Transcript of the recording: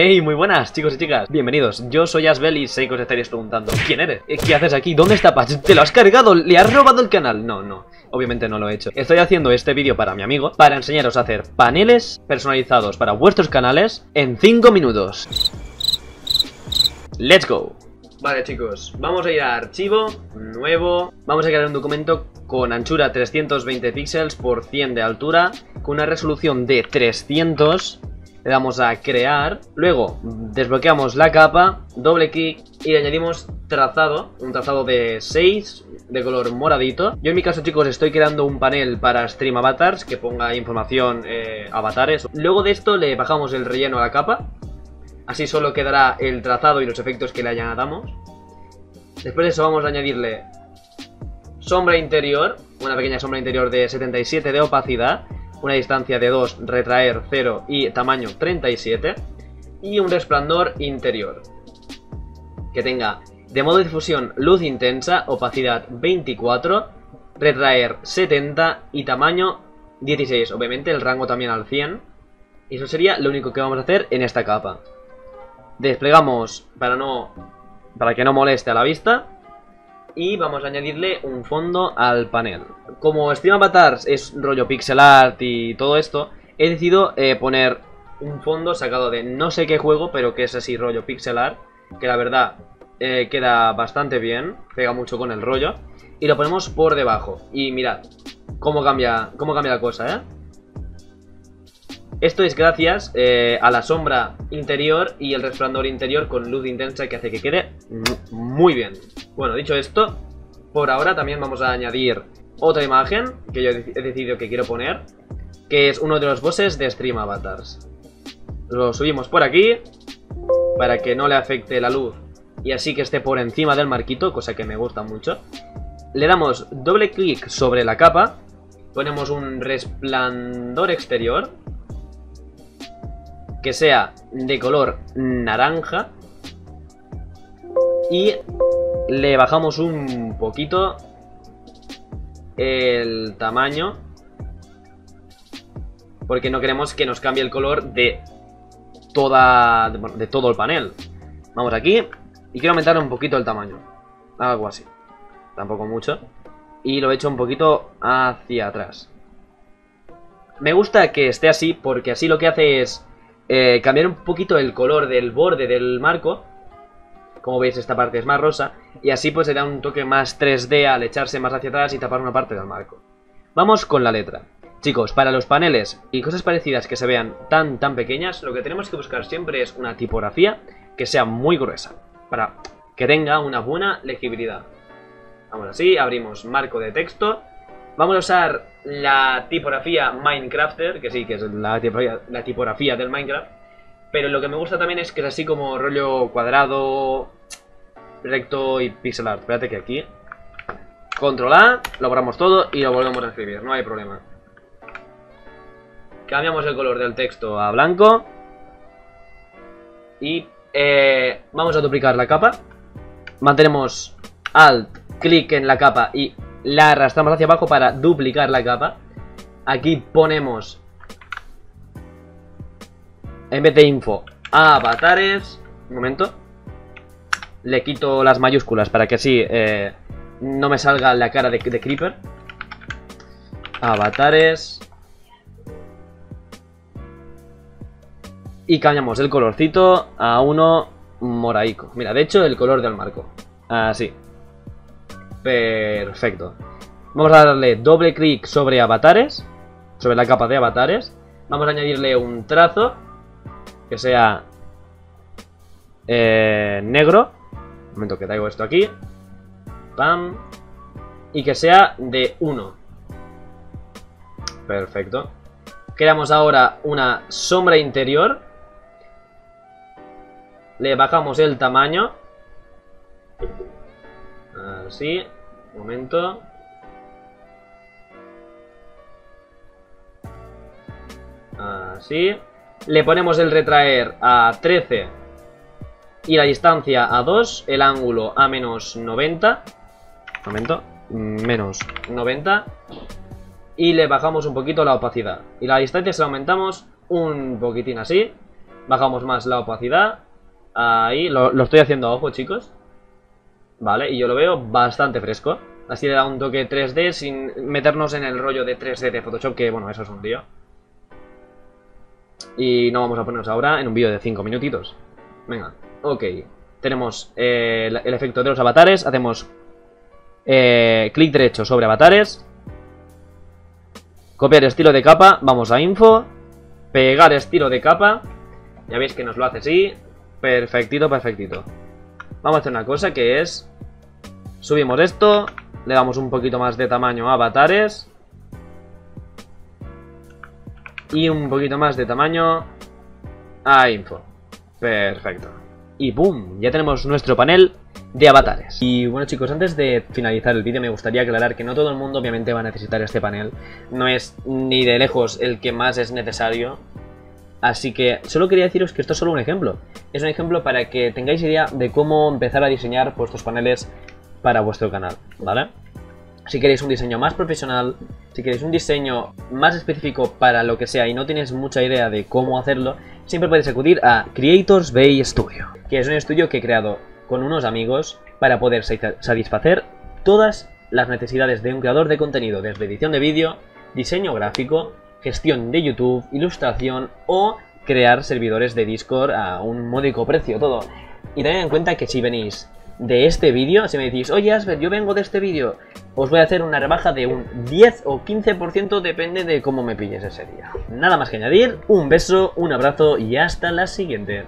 Hey, muy buenas chicos y chicas, bienvenidos, yo soy Asbel y sé que os estaréis preguntando ¿Quién eres? Eh, ¿Qué haces aquí? ¿Dónde está Patch? ¿Te lo has cargado? ¿Le has robado el canal? No, no, obviamente no lo he hecho Estoy haciendo este vídeo para mi amigo Para enseñaros a hacer paneles personalizados para vuestros canales en 5 minutos Let's go Vale chicos, vamos a ir a archivo, nuevo Vamos a crear un documento con anchura 320 píxeles por 100 de altura Con una resolución de 300 le damos a crear, luego desbloqueamos la capa, doble clic y le añadimos trazado, un trazado de 6 de color moradito. Yo en mi caso chicos estoy creando un panel para stream avatars que ponga información eh, avatares. Luego de esto le bajamos el relleno a la capa, así solo quedará el trazado y los efectos que le añadamos. Después de eso vamos a añadirle sombra interior, una pequeña sombra interior de 77 de opacidad una distancia de 2, retraer 0 y tamaño 37 y un resplandor interior que tenga de modo difusión luz intensa, opacidad 24, retraer 70 y tamaño 16, obviamente el rango también al 100 y eso sería lo único que vamos a hacer en esta capa. Desplegamos para no para que no moleste a la vista y vamos a añadirle un fondo al panel. Como Stream Avatars es rollo pixel art y todo esto, he decidido eh, poner un fondo sacado de no sé qué juego, pero que es así rollo pixel art, que la verdad eh, queda bastante bien, pega mucho con el rollo, y lo ponemos por debajo. Y mirad cómo cambia, cómo cambia la cosa, ¿eh? Esto es gracias eh, a la sombra interior y el resplandor interior con luz intensa que hace que quede muy bien. Bueno, dicho esto, por ahora también vamos a añadir otra imagen que yo he decidido que quiero poner, que es uno de los bosses de Stream Avatars. Lo subimos por aquí, para que no le afecte la luz y así que esté por encima del marquito, cosa que me gusta mucho. Le damos doble clic sobre la capa, ponemos un resplandor exterior, que sea de color naranja y le bajamos un poquito el tamaño porque no queremos que nos cambie el color de toda de todo el panel. Vamos aquí y quiero aumentar un poquito el tamaño. Algo así. Tampoco mucho. Y lo he hecho un poquito hacia atrás. Me gusta que esté así porque así lo que hace es eh, cambiar un poquito el color del borde del marco. Como veis esta parte es más rosa. Y así pues se da un toque más 3D al echarse más hacia atrás y tapar una parte del marco. Vamos con la letra. Chicos, para los paneles y cosas parecidas que se vean tan tan pequeñas, lo que tenemos que buscar siempre es una tipografía que sea muy gruesa. Para que tenga una buena legibilidad. Vamos así, abrimos marco de texto Vamos a usar la tipografía Minecrafter, que sí, que es la tipografía, del Minecraft. Pero lo que me gusta también es que es así como rollo cuadrado, recto y pixel art. Espérate que aquí... Control A, lo borramos todo y lo volvemos a escribir, no hay problema. Cambiamos el color del texto a blanco. Y eh, vamos a duplicar la capa. Mantenemos Alt, clic en la capa y la arrastramos hacia abajo para duplicar la capa. Aquí ponemos, en vez de info, avatares. Un momento. Le quito las mayúsculas para que así eh, no me salga la cara de, de Creeper. Avatares. Y cambiamos el colorcito a uno moraico. Mira, de hecho, el color del marco. Así. Perfecto. Vamos a darle doble clic sobre avatares, sobre la capa de avatares. Vamos a añadirle un trazo que sea eh, negro. Un momento que traigo esto aquí. Pam. Y que sea de 1. Perfecto. Creamos ahora una sombra interior. Le bajamos el tamaño. Así. Un momento. Así. Le ponemos el retraer a 13 y la distancia a 2, el ángulo a menos 90. Un momento. Menos 90. Y le bajamos un poquito la opacidad. Y la distancia se la aumentamos un poquitín así. Bajamos más la opacidad. Ahí, lo, lo estoy haciendo a ojo, chicos. Vale, y yo lo veo bastante fresco. Así le da un toque 3D sin meternos en el rollo de 3D de Photoshop, que bueno, eso es un tío. Y no vamos a ponernos ahora en un vídeo de 5 minutitos. Venga, ok. Tenemos eh, el, efecto de los avatares, hacemos eh, clic derecho sobre avatares. Copiar estilo de capa, vamos a info. Pegar estilo de capa. Ya veis que nos lo hace así. Perfectito, perfectito. Vamos a hacer una cosa que es... Subimos esto. Le damos un poquito más de tamaño a avatares. Y un poquito más de tamaño a info. Perfecto. Y ¡boom! Ya tenemos nuestro panel de avatares. Y bueno chicos, antes de finalizar el vídeo me gustaría aclarar que no todo el mundo obviamente va a necesitar este panel. No es ni de lejos el que más es necesario. Así que solo quería deciros que esto es solo un ejemplo. Es un ejemplo para que tengáis idea de cómo empezar a diseñar vuestros paneles para vuestro canal, ¿vale? Si queréis un diseño más profesional, si queréis un diseño más específico para lo que sea y no tienes mucha idea de cómo hacerlo, siempre podéis acudir a Creators Bay Studio, que es un estudio que he creado con unos amigos para poder satisfacer todas las necesidades de un creador de contenido, desde edición de vídeo, diseño gráfico, gestión de YouTube, ilustración o crear servidores de Discord a un módico precio, todo. Y tened en cuenta que si venís de este vídeo, si me decís, oye Asper, yo vengo de este vídeo, os voy a hacer una rebaja de un 10 o 15%, depende de cómo me pilles ese día. Nada más que añadir, un beso, un abrazo y hasta la siguiente.